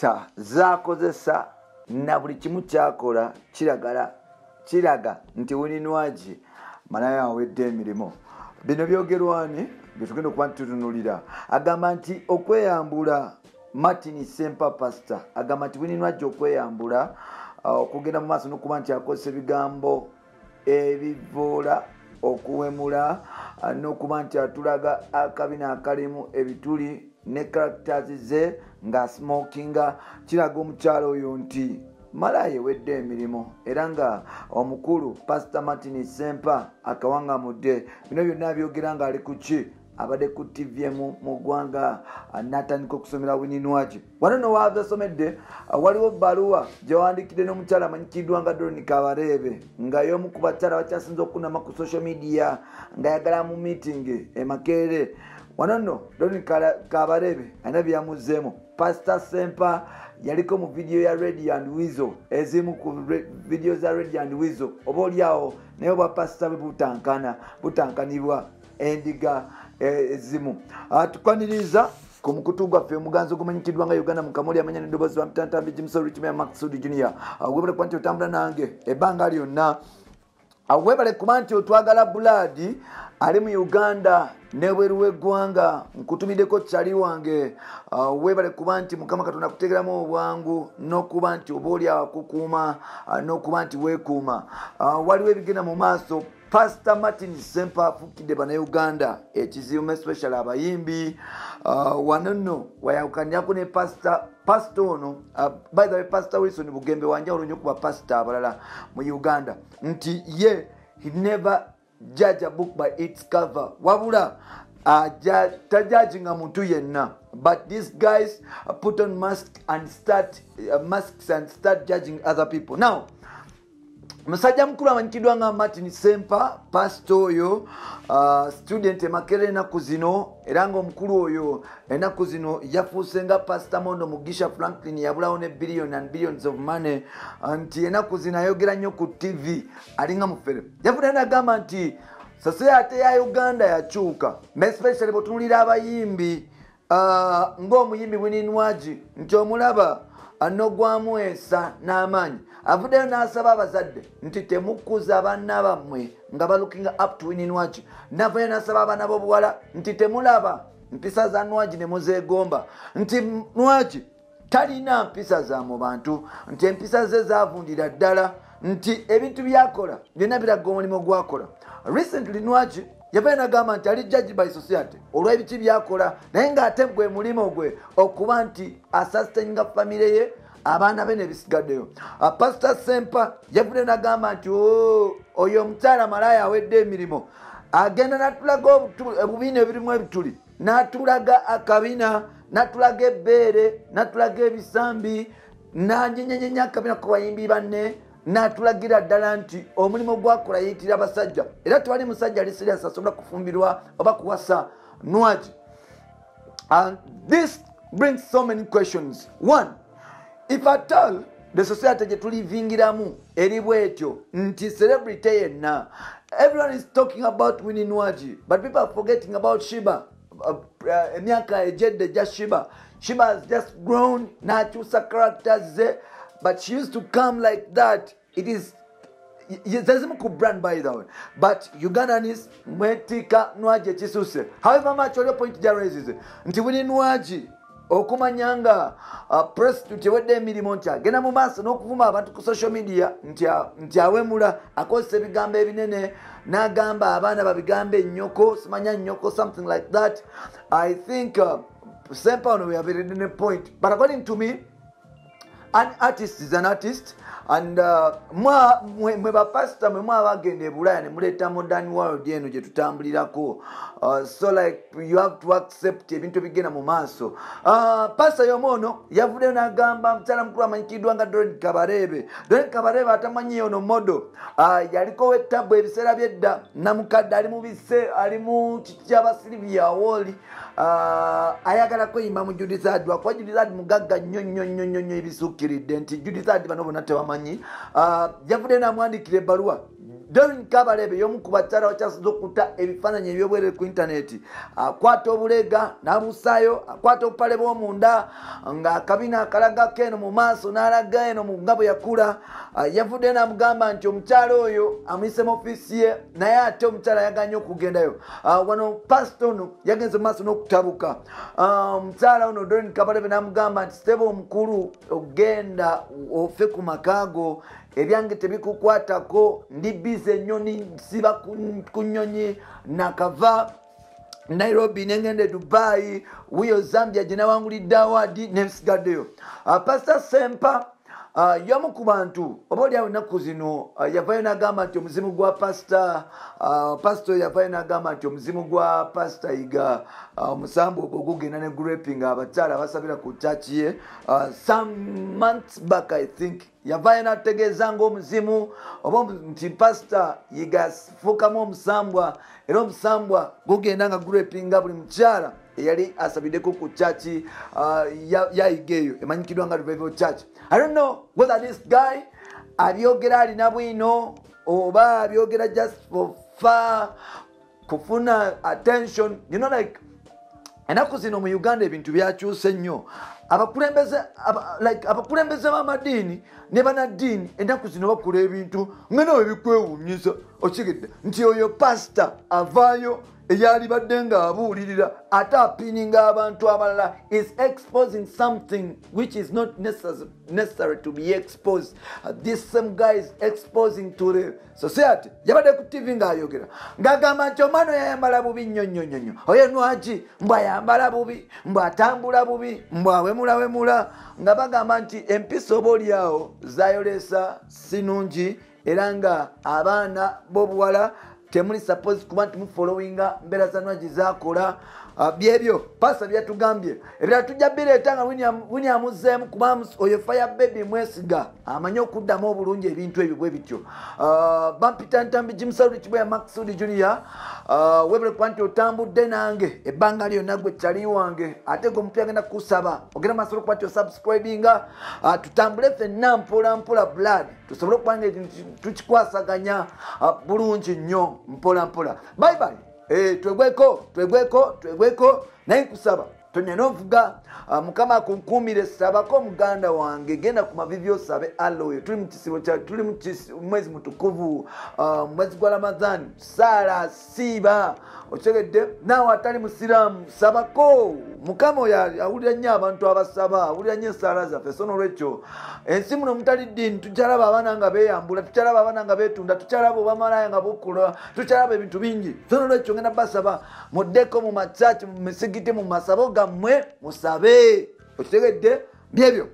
character zakozesa na buli kimu kyakola kiragala kiraga nti wininwagi malayo awedde emirimu. Bino byogerwani byetugenda okuba ntutunulira agamba nti okweyambula martin sempa pasta agamba nti wininwagi okweyambula uh, okugenda mu maaso nokuba nti akozesa ebigambo ebivoola okuwemula uh, nokuba nti atulaga akabina akalimu ebituli ne characters ze nga smokinga kiraga omukyalo oyo nti malayo ewedde emirimu era nga omukulu pastor martin sempa akawangamudde bino byonna byogera ngaali ku ki? Abadde ku tv emu mu ggwanga natandika okusomera wininwaki wano nowavasomedde waliwo baluwa gyewandikidde n'omukyala amanyikiddwa nga doronika abareebe nga y'omu ku bakyala bakyasinza okunama ku social media ngayagala mu meeting emakeere wano nno doronika kabareebe alina byeyamuzeemu pastor sempa yaliko mu vidiyo ya radio and wizo ezimu ku vidiyo za radio and wizo oba oliawo naye obwa pasita bwe butankana butankanibwa endiga ezimu. Tukwaniriza ku mukutu gwaffe omuganzi ogumanyikiddwa nga uganda mukamuli amanya nedobozi wa mtantambi jimuso richmea maxud junior. Webale kuba nti otambula nange ebbanga lyonna. Webale kuba nti otwagala bulaadi ali mu uganda nebweru weggwanga nkutumiddeko kyali wange uh, webale kuba nti mukama katonda akutegeramu obwangu nokuba nti oba oli awakukuuma uh, nokuba nti weekuuma. Uh, waliwo ebigenda mu maaso pastor martin sempa afukidde banauganda ekizibu especially abayimbi. Wano nno wayawukanirako ne pastor pastor ono by the way pastor wilson bugembe wanjawulo nnyo kuba pastor abalala mu uganda. Nti ye he never judge a book by its cover. Wabula tajajinga muntu yenna. But these guys put on masks and start uh, masks and start judging other people. Now musajja mukulu amanyikiddwa nga martin sempa pasito oyo uh, student emakere enaku zino era ngaomukulu oyo enaku zino yafuuse nga pasita mondo mugisha franklin yabulawo ne billion and billions of money. Nti enaku zino ayogera nnyo ku tv alinga mufere yavudde nagamba nti sosiyate ya uganda yakyuka especially bwetunulira abayimbi uh, ngaomuyimbi wininwagi nti omulaba anogwamwesa n'amaanyi. Avuddeyo n'asaba abazadde nti temukuza abaana bammwe nga balukinga up to wininwagi navayo n'asaba abaana b'obuwala nti temulaba mpisa za nwagi ne muzeegomba. Nti nwagi talina mpisa za mu bantu nti empisa ze zavundira ddala nti ebintu byakola byonna biraga omulimu gwakola recently nwagi yavayo nagamba nti ali judge by society. Olw'ebiki byakola naye ng'ate gwe mulimo gwe okuba nti asastaininga famire ye abaana be nebisigaddeyo pasita sempa yavudde nagamba nti oyo omukyala malaya awedde emirimu agenda natulaga ebibiina ebirimu ebituli. Natulaga akabina natulaga ebbeere natulaga ebisambi nanyenyenyenya akabina ku bayimbi banne natulagira ddala nti omulimu gwakola yeyitira abasajja era tewali musajja ali sirias asobola kufumbirwa oba kuwasa. Nwagi this brings so many questions. One if at all the society gye tulivingiramu eri bwetyo nti celebrity yenna everyone is talking about wininwagi but people are forgetting about shiba. Emyaka egyedde egya shiba. Shiba has just grown nakyusa characters ze but she used to come like that. It is zezimu ku brand by the way. But ugandanis mwetika nwagi ekisuse however much olio point jaraises nti buli nwagi okumanya nga president ewedde emirimu nti agenda mu maaso n'okuvuma abantu ku social media nti awemula akozesa ebigambo ebinene n'agamba abaana babigambo ennyoko simanya nnyoko something like that. I think uh, sempa ono weyaberedde ne point. But according to me an artist is an artist and uh, mwe bapasita mwe mwaba agenda ebulaya ne muleeta modern world eno gye tutambulirako. Uh, so like you have to accept ebintu ebigenda mu maaso. Uh, pasita yomu ono yavuddeyo n'agamba mukyala mukulu amanyikiddwa nga doren kabareebe doren kabareebe atamanyi ono modo yaliko wettabu ebiseera byedda. Namukadde ali mu bise ali mu kiki kyaba silivia woli uh, ayagala kweyimba mu judisad wakuba judisad mugagga nnyo nnyo nnyo nnyo ebisukkiridde nti judisad bano bonna tebamanyi uh, yavudde namwandikira ebbaluwa dorin kabalebe y'omu ku bakyala bakyasoza okutta ebifaananyi ebyobwerere ku intaneti akwata obulega n'abusaayo akwata obupale bw'omunda ng'akabina akalagako eno mu maaso n'alaga eno nga bwe yakula. Ah, yavudde n'amugamba nti omukyala oyo amuyise mu ofiisi ye naye ate omukyala yaganye okugendayo. Ah, wano pasita ono yagenze mu maaso n'okutabuka. Ah, omukyala ono dorin kabalebe n'amugamba nti sitebe omukulu ogenda ofe ku makaago ebyange tebikukwatako ndi biza ennyonyi siba ku- nnyonyi. Nakava nairobi nengenda e dubai wiyo zambia gye nawangulidde awaadi nensigaddeyo Ah, pasita sempa ah, y'omu ku bantu oba oliawo ennaku zino ah, yavayo n'agamba nti omuzimu gwa pasita pasito yavayo n'agamba nti omuzimu gwa pasita yiga ah, omusambu ogwo gugenda ne graping abakyala abasabira ku chaki ye Ah, some months back i think yavayo n'ategeeza ngaomuzimu oba nti pasita yiga afuukamu omusambwa era omusambwa gugenda nga gurepinga buli mukyala eyali asabiddeko ku chaki yayiga eyo emanyikiddwa nga revival church. I don't know whether this guy abyogera alina bwino oba abyogera just for far kufuna attention. You know like ennaku zino mu uganda ebintu byakyuse nnyo. Abakulembeze b'amadiini ne banaddiini ennaku zino bakola ebintu nga nawe bikwewuunyisa okigedde nti oyo pasita avaayo eyali badde ng'abuulirira ate apiininga abantu abalala is exposing something which is not necessary, to be exposed. Uh, this same guy is exposing to the society. Yabadde ku tv ng'ayogera ng'agamba nti omwana oyo ayambala bubi nnyo nnyo nnyo nnyo. Oyo nwaki mbw ayambala bubi mbw atambula bubi mbw awemulawemula nga bagamba nti empisa oba oliawo zayolesa sinungi era nga abaana b'obuwala temuli suppose kuba nti mufollowinga mbeera za nwagi zakola byebyo pasa byatugambye ebirala tujja bireeta nga wini amuzeemu kuba oyo fire baby mwesiga. Amanyi okuddamu obulungi ebintu ebyo bwe bityo. Ah, bampita ntambi jimusaludi kibweya maxud junior. Ah, webule kuba nti otambudde nange ebbanga lyonna gwe kyali wange ate gwe omupya agenda kusaba ogenda maaso okuba nti osubscribinga Ah, tutambule ffenna mpola mpola blood. Tusobole okuba nga tukikwasaganya ah, bulungi nnyo mpola mpola. Bye bye. Eh, twegweko twegweko twegweko naye nkusaba tonyana ovuga ah, mukama akunkuumire sabako muganda wange genda ku mavivi osabe aloyo tuli mukisibo tuli mwezi mutukuvu ah, mwezi gwa ramadhan saala siiba okitegedde naawe atali musiraamu sabako mukama oyo awulira nnyo abantu abasaba awulira nnyo esaala zaffe so nolwekyo ensi muno mutali ddiini tukyalaba abaana nga beeyambula tukyalaba abaana nga beetunda tukyalaba obamalaya nga bukola tukyalaba ebintu bingi so nolwekyo ngenda basaba muddeko mu macaci mu misigiti mu masabo gammwe musabe okitegedde byebyo